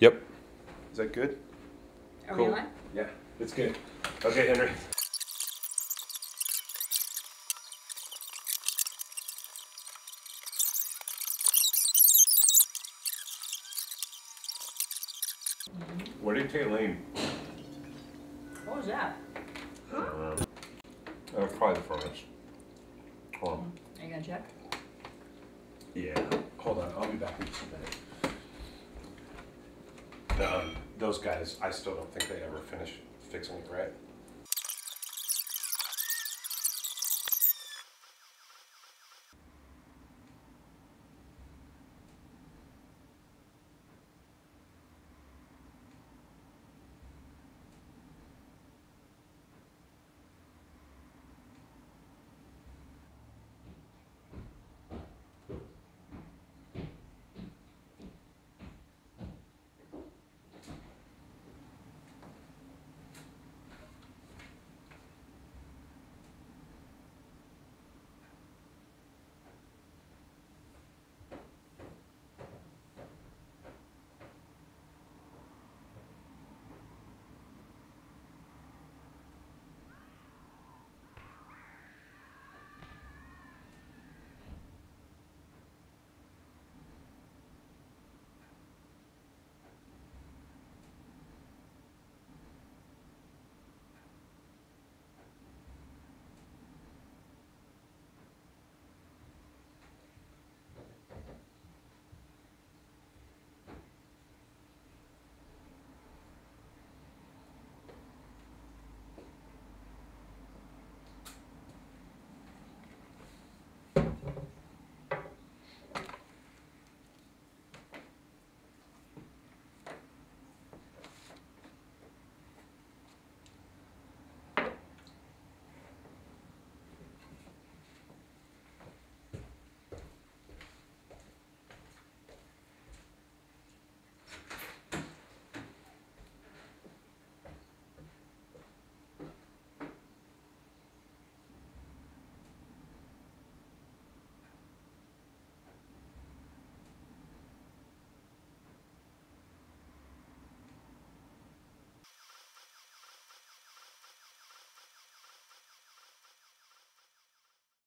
Yep. Is that good? Are Cool. we on? Yeah, it's good. Okay, Henry. Where did Kayleen? What was that? I don't know. That was probably the furnace. Hold on. Are you gonna check? Yeah. Hold on, I'll be back in just a minute. Um, those guys, I still don't think they ever finish fixing it right.